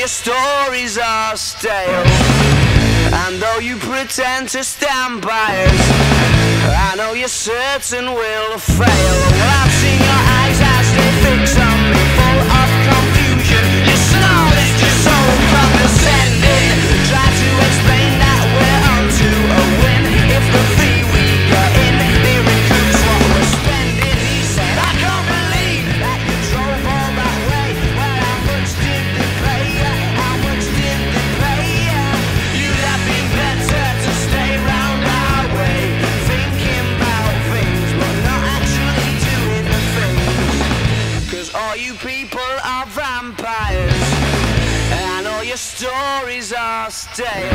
your stories are stale. And though you pretend to stand by us, I know you're certain we'll fail. I've seen your eyes as they fix on me, full of. People are vampires, and all your stories are stale.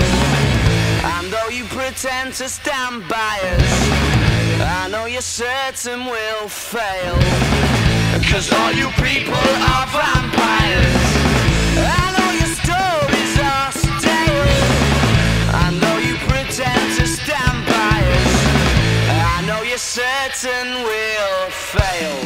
And though you pretend to stand by us, I know you're certain we'll fail. Cause all you people are vampires. I know your stories are stale. You pretend to stand by us. I know you're certain we'll fail.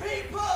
people!